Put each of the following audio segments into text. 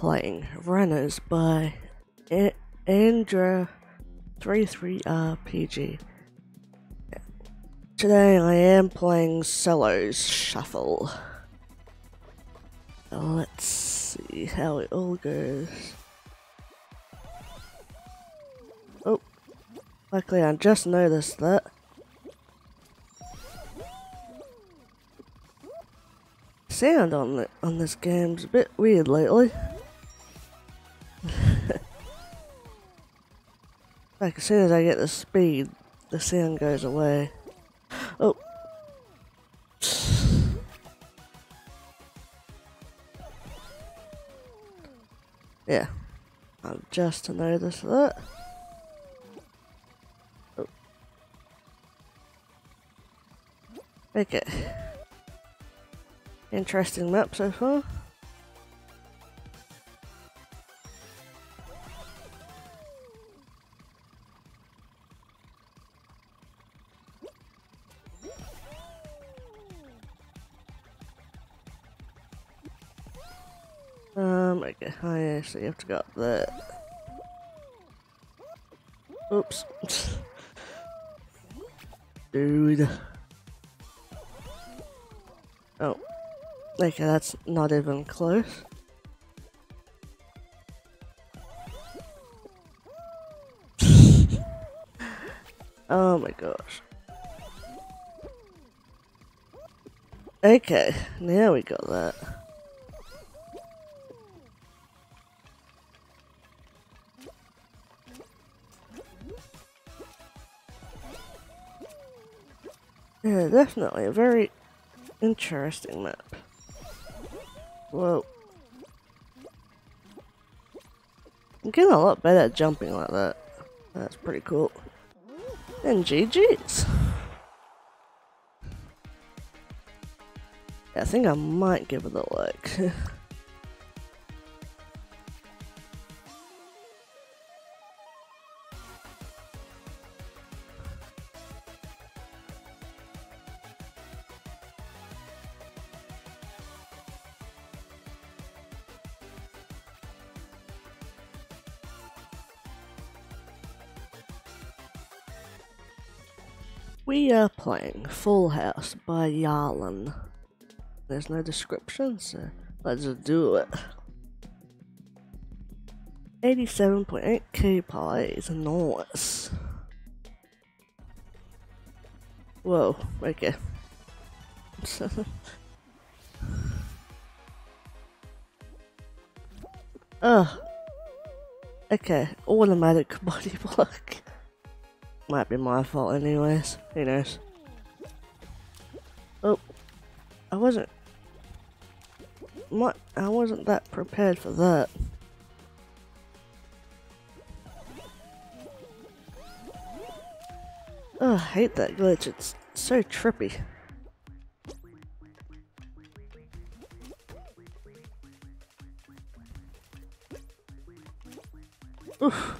playing Runners by A- Andre 33RPG. Uh, Today I am playing Solo's Shuffle. Let's see how it all goes. Oh, luckily I just noticed that. Sound on the, on this game's a bit weird lately. Like as soon as I get the speed, the sound goes away. Oh. Yeah. I'm just to notice that. Oh. Okay. Interesting map so far. I actually have to go up there. Oops. Dude. Oh. Okay, that's not even close. oh my gosh. Okay, now we got that. Yeah, definitely a very interesting map. Whoa. I'm getting a lot better at jumping like that. That's pretty cool. And GG's. I think I might give it a like. We are playing Full House by Yarlan. There's no description, so let's do it. 87.8k pies, nice. Whoa, okay. Ugh. Ah, okay, automatic body block. Might be my fault anyways. Who knows? Oh. I wasn't... My, I wasn't that prepared for that. Oh, I hate that glitch. It's so trippy. Oof.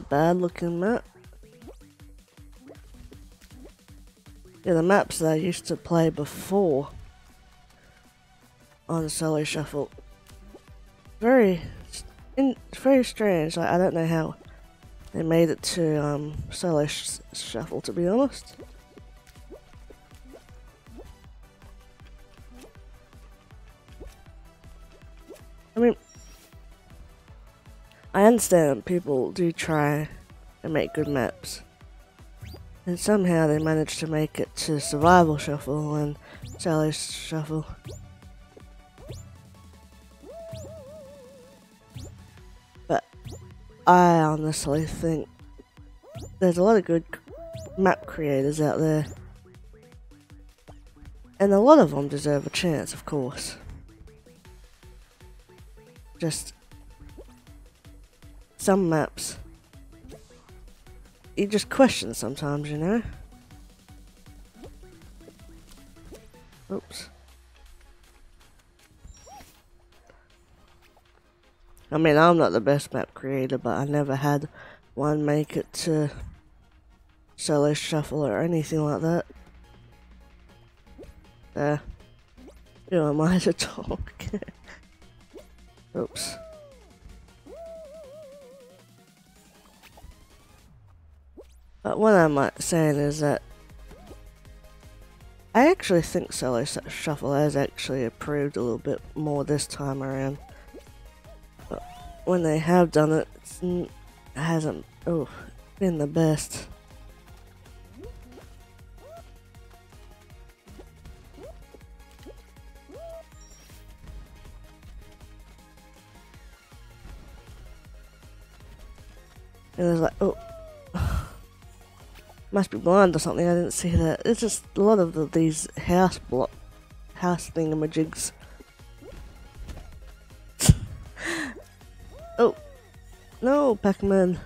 A bad looking map. Yeah, the maps that I used to play before on Solo Shuffle. Very, in, very strange. Like, I don't know how they made it to um, Solo sh Shuffle, to be honest. I mean, I understand people do try and make good maps. And somehow they manage to make it to Survival Shuffle and Solo Shuffle. But I honestly think there's a lot of good map creators out there. And a lot of them deserve a chance, of course. Just some maps you just question sometimes, you know? Oops. I mean, I'm not the best map creator, but I never had one make it to Solo Shuffle or anything like that. Uh, who am I to talk? Oops. But what I'm uh, saying is that I actually think Solo Shuffle has actually improved a little bit more this time around. But when they have done it, it hasn't oh, been the best. It was like, oh, must be blind or something. I didn't see that. It's just a lot of the, these house block, house thingamajigs. oh, no, Pac-Man.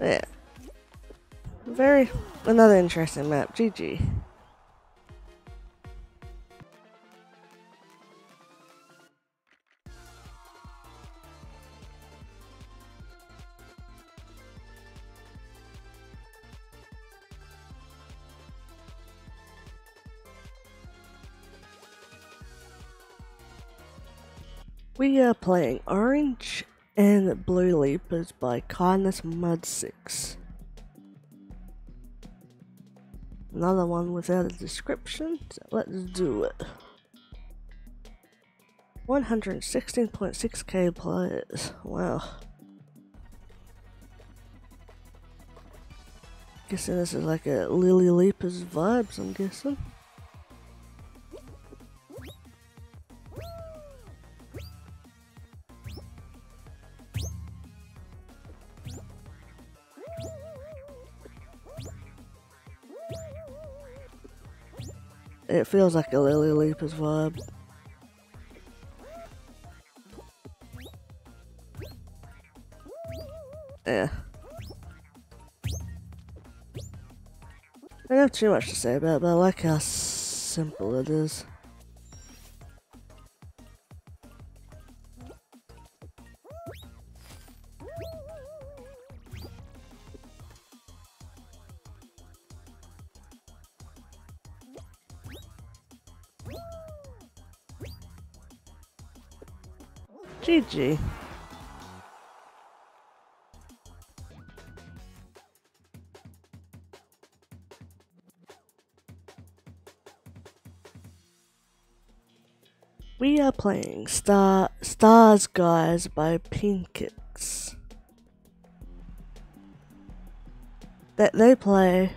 Yeah. Very, another interesting map. GG. Are playing Orange and Blue Leapers by Kindness Mud 6. Another one without a description, so let's do it. 116.6k players, wow. Guessing this is like a Lily Leapers vibes, I'm guessing. It feels like a Lily Leapers vibe. Yeah. I don't have too much to say about it, but I like how simple it is. GG. We are playing Star Stars Guys by PinKixx. That they play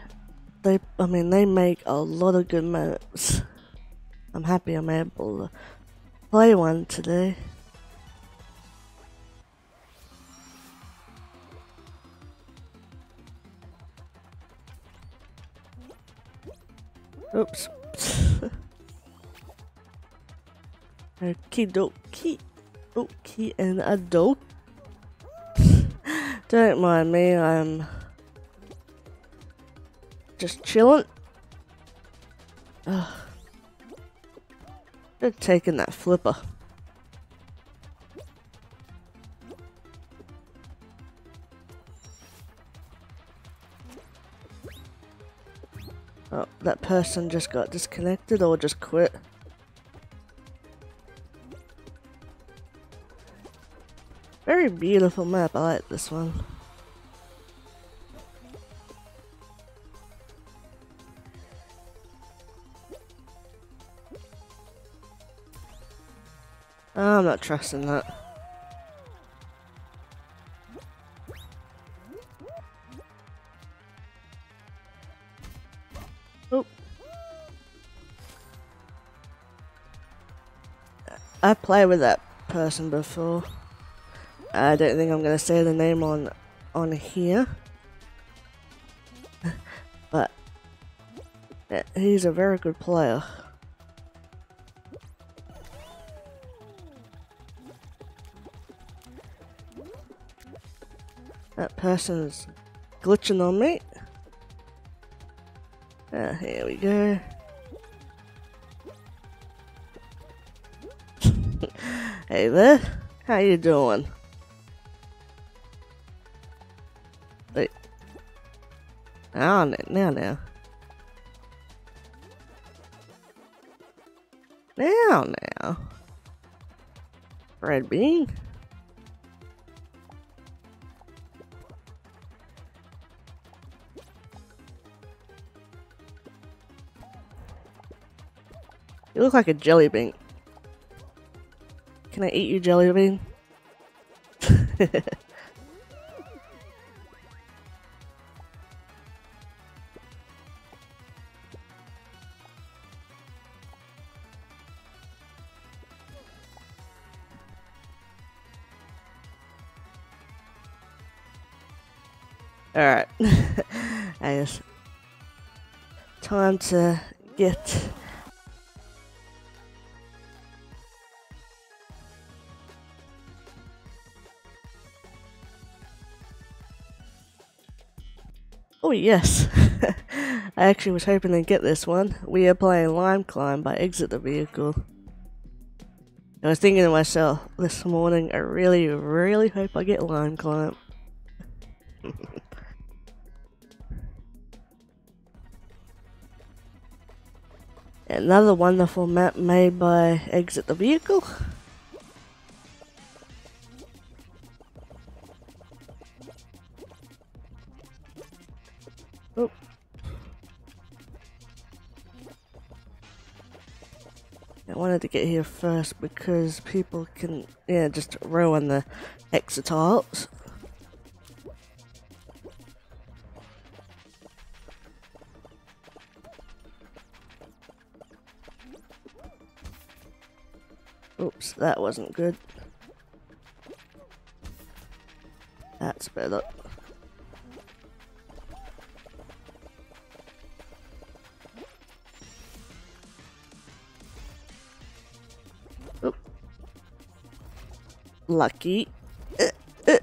they I mean they make a lot of good maps. I'm happy I'm able to play one today. Oops. Okie dokie. Okie and a doke. Don't mind me, I'm just chilling. Ugh. They're taking that flipper. Person just got disconnected or just quit. Very beautiful map, I like this one. Ah, I'm not trusting that. I played with that person before. I don't think I'm gonna say the name on on here. but he's a very good player. That person's glitching on me. Ah, here we go. Hey there, how you doing? Wait, oh, Now, now, now. Now, now. Red bean. You look like a jelly bean. Can I eat you, jelly bean? Alright. I guess time to get Oh yes, I actually was hoping to get this one. We are playing Lime Climb by Exit the Vehicle. I was thinking to myself this morning, I really, really hope I get Lime Climb. Another wonderful map made by Exit the Vehicle. I wanted to get here first because people can, yeah, just ruin the exit arts. Oops, that wasn't good. That's better. Lucky. Uh.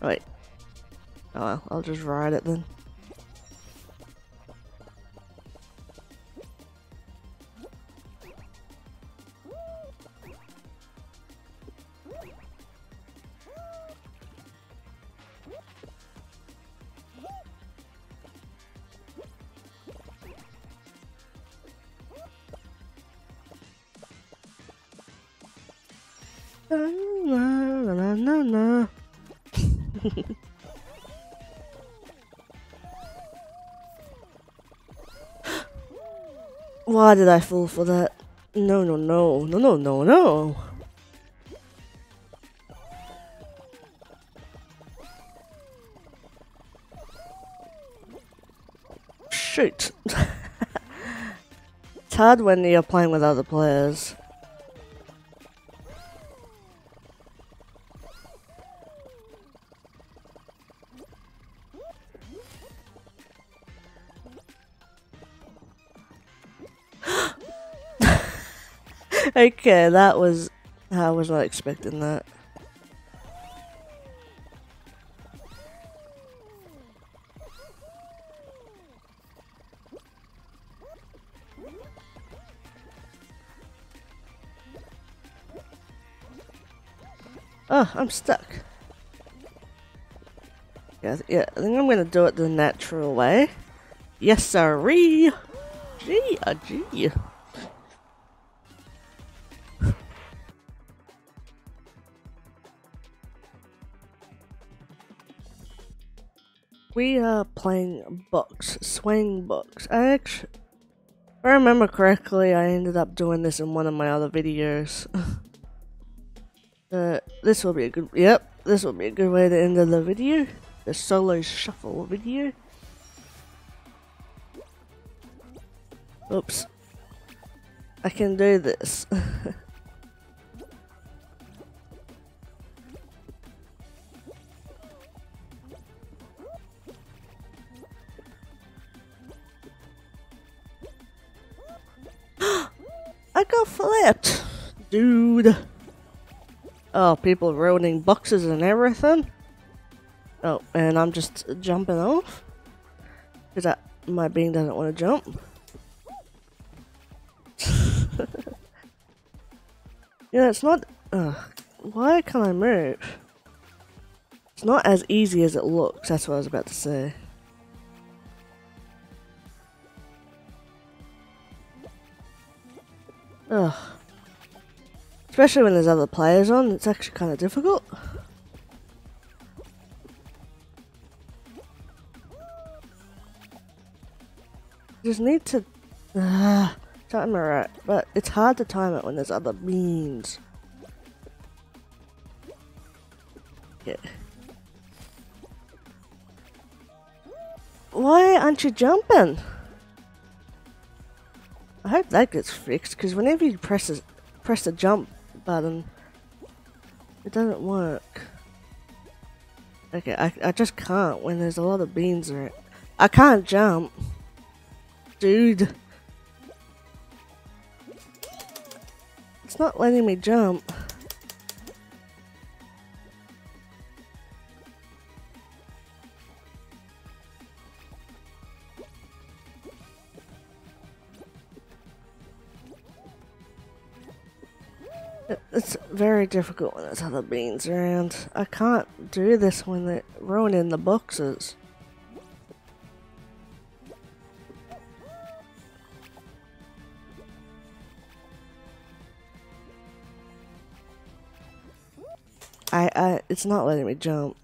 right. Oh I'll just ride it then. Na. Why did I fall for that? No, no, no, no, no, no, no. Shoot. it's hard when you're playing with other players. Okay, that was. I was not expecting that. Oh, I'm stuck. Yeah, yeah, I think I'm gonna do it the natural way. Yes, sirree! Gee, uh, gee. We are playing box, swing box. I actually, if I remember correctly, I ended up doing this in one of my other videos. uh, this will be a good, yep, this will be a good way to end the video. The solo shuffle video. Oops. I can do this. flipped, dude. Oh, people ruining boxes and everything. Oh, and I'm just jumping off because my being doesn't want to jump. Yeah, it's not... Ugh, why can't I move? It's not as easy as it looks, that's what I was about to say. Ugh. Especially when there's other players on, it's actually kind of difficult. Just need to uh, time it right, but it's hard to time it when there's other beans. Yeah. Why aren't you jumping? I hope that gets fixed, because whenever you press a, press the jump button, it doesn't work. Okay, I, I just can't when there's a lot of beans in it. I can't jump. Dude. It's not letting me jump. Very difficult when there's other beans around. I can't do this when they're ruining the boxes. I, I, it's not letting me jump.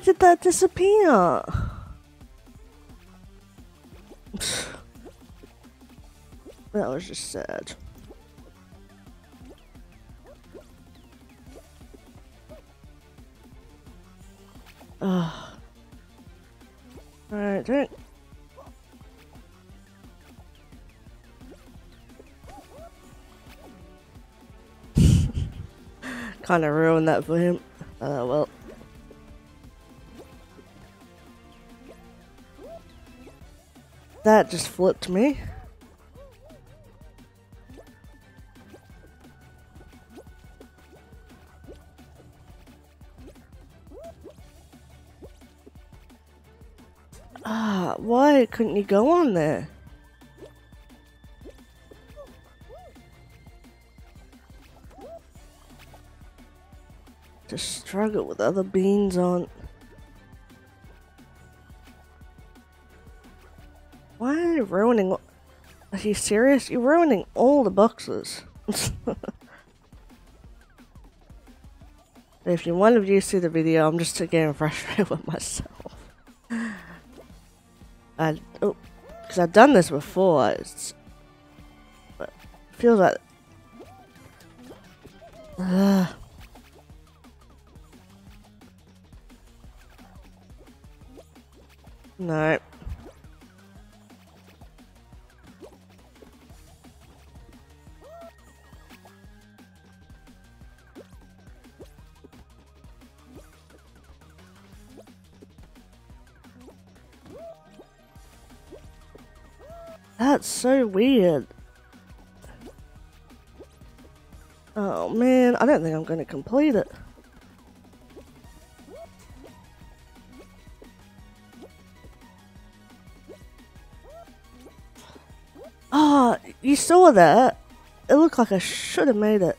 Why did that disappear? that was just sad. Ugh. Alright, drink. Kinda ruined that for him. Uh, well. That just flipped me. Ah, why couldn't you go on there? Just struggle with other beans on. Why are you ruining... Are you serious? You're ruining all the boxes. if you one of you see the video, I'm just getting frustrated with myself. I... Oh, because I've done this before. It's... But feels like... Uh, no. That's so weird. Oh man, I don't think I'm going to complete it. Oh, you saw that? It looked like I should have made it.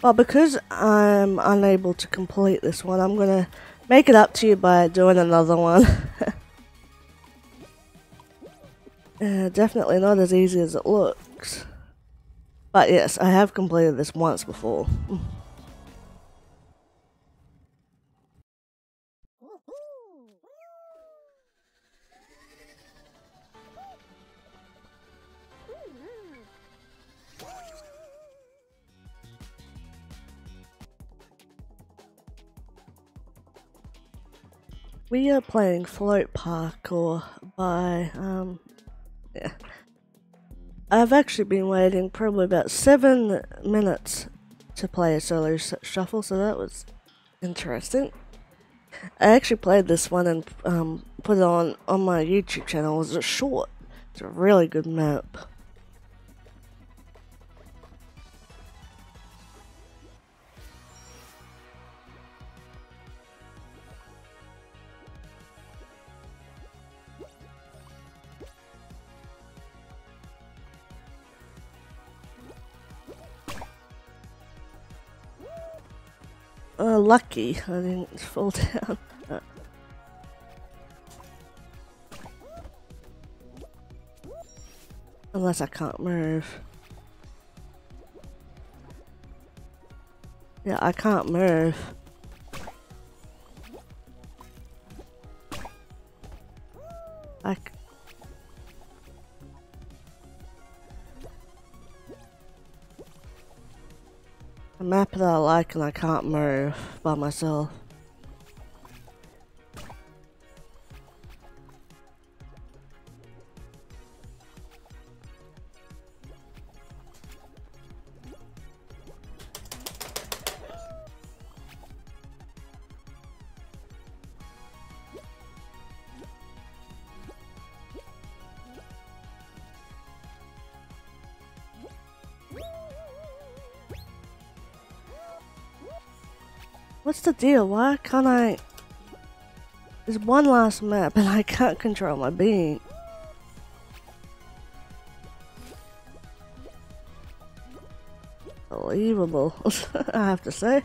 Well, because I'm unable to complete this one, I'm going to make it up to you by doing another one. Uh, definitely not as easy as it looks. But yes, I have completed this once before. We are playing Float Parkour by um, yeah. I've actually been waiting probably about seven minutes to play a solo shuffle, so that was interesting. I actually played this one and um, put it on on my YouTube channel. It was a short. It's a really good map. Uh, lucky I didn't fall down. Unless I can't move. Yeah, I can't move. I map that I like and I can't move by myself. Why can't I... There's one last map and I can't control my being. Unbelievable, I have to say.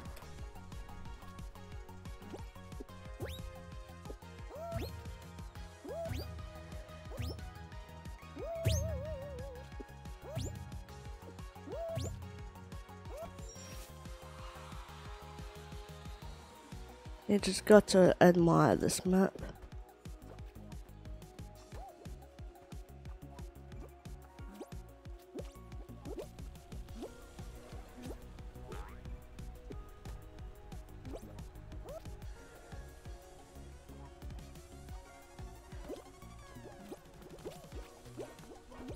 You just got to admire this map.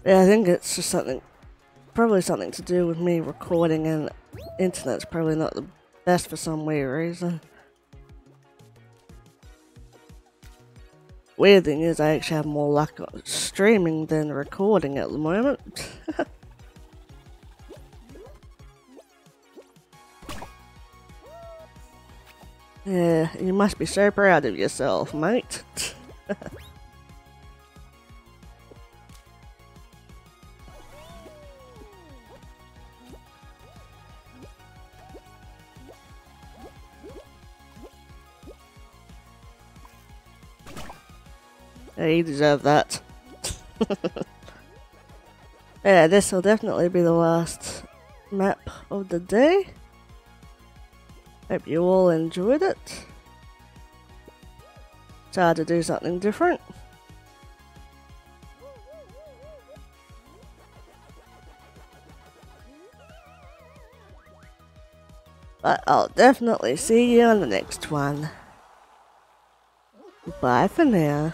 Yeah, I think it's just something, probably something to do with me recording and internet's probably not the best for some weird reason. Weird thing is, I actually have more luck streaming than recording at the moment. yeah, you must be so proud of yourself, mate. You deserve that. yeah, this will definitely be the last map of the day. Hope you all enjoyed it. Tried to do something different. But I'll definitely see you on the next one. Bye for now.